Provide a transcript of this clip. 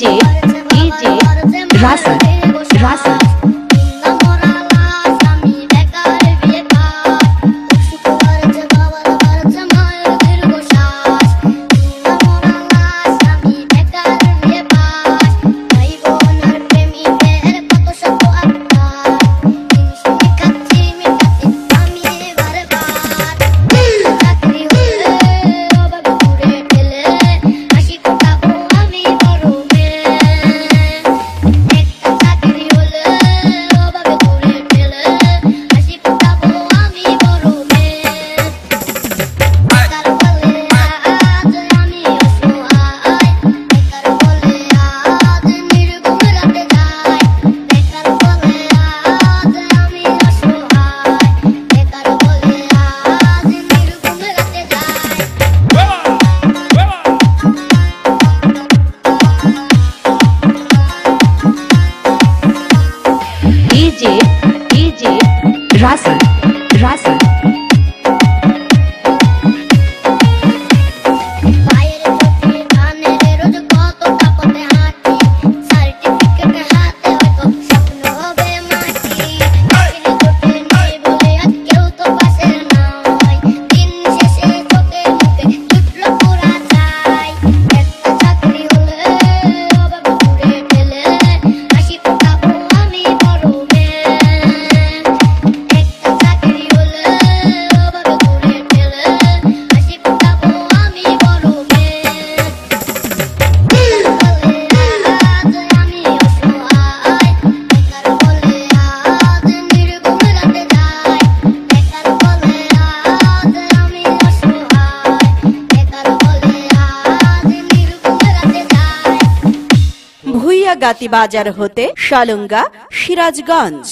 DJ DJ Jaça, Jaça. যাই ভুইয়া গাতি বাজার হতে সালুঙ্গা সিরাজগঞ্জ।